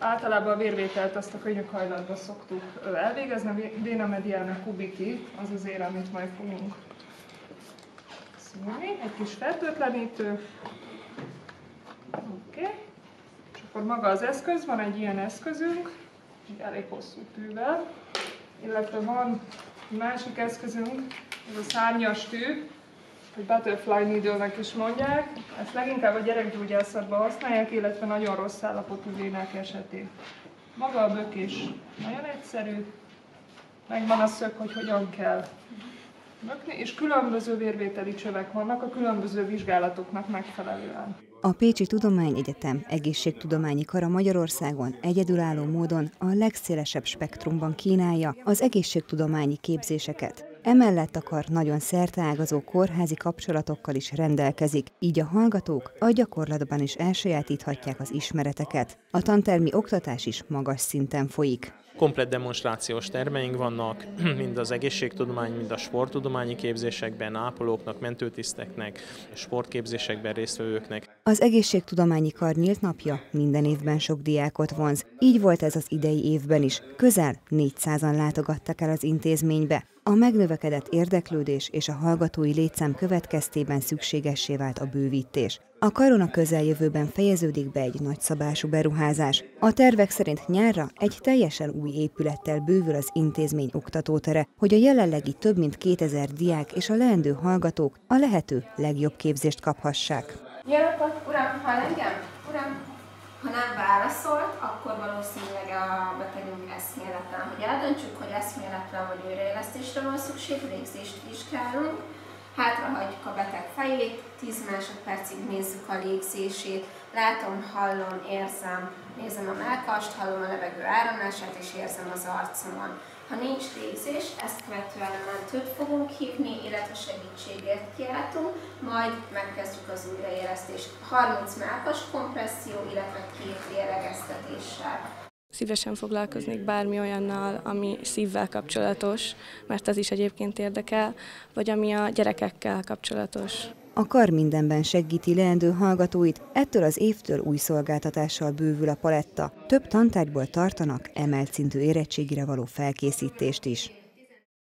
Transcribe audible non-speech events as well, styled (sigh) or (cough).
Általában a vérvételt azt a könyökhajlatba szoktuk elvégezni, a véna mediana kubiki az az ér, amit majd fogunk szúrni. Egy kis fertőtlenítő. Oké. Okay. És akkor maga az eszköz, van egy ilyen eszközünk, egy elég hosszú tűvel, illetve van egy másik eszközünk, ez a szárnyas tű, hogy butterfly needle is mondják. Ezt leginkább a gyerekgyógyászatban használják, illetve nagyon rossz állapotú vénák esetén. Maga a bökés nagyon egyszerű, megvan a szög, hogy hogyan kell bökni, és különböző vérvételi csövek vannak a különböző vizsgálatoknak megfelelően. A Pécsi Tudományegyetem egészségtudományi kara Magyarországon egyedülálló módon a legszélesebb spektrumban kínálja az egészségtudományi képzéseket. Emellett akar nagyon szerteágazó kórházi kapcsolatokkal is rendelkezik, így a hallgatók a gyakorlatban is elsajátíthatják az ismereteket. A tantermi oktatás is magas szinten folyik. Komplet demonstrációs termeink vannak, (clears throat) mind az egészségtudomány, mind a sporttudományi képzésekben, ápolóknak, mentőtiszteknek, sportképzésekben résztvevőknek. Az egészségtudományi kar nyílt napja minden évben sok diákot vonz. Így volt ez az idei évben is. Közel 400-an látogattak el az intézménybe. A megnövekedett érdeklődés és a hallgatói létszám következtében szükségessé vált a bővítés. A karona közeljövőben fejeződik be egy nagyszabású beruházás. A tervek szerint nyárra egy teljesen új épülettel bővül az intézmény oktatótere, hogy a jelenlegi több mint 2000 diák és a leendő hallgatók a lehető legjobb képzést kaphassák. Jön, uram, hall engem? Uram, ha nem válaszolt, akkor valószínűleg a betegünk eszméletlen. Hogy eldöntsük, hogy eszméletlen vagy újraélesztésre van szükség, légzést vizsgálunk, hátrahagyjuk a beteg fejét, 10 másodpercig nézzük a légzését, látom, hallom, érzem, nézem a melkast, hallom a levegő áramlását és érzem az arcomon. Ha nincs légzés, ezt követően mentőt fogunk hívni, illetve segítségért kiáltunk, majd megkezdjük az újraélesztést 30 melkas kompresszió, illetve két lélegeztetéssel. Szívesen foglalkoznék bármi olyannal, ami szívvel kapcsolatos, mert az is egyébként érdekel, vagy ami a gyerekekkel kapcsolatos. A kar mindenben segíti leendő hallgatóit, ettől az évtől új szolgáltatással bővül a paletta. Több tantárgyból tartanak emelt szintű érettségire való felkészítést is.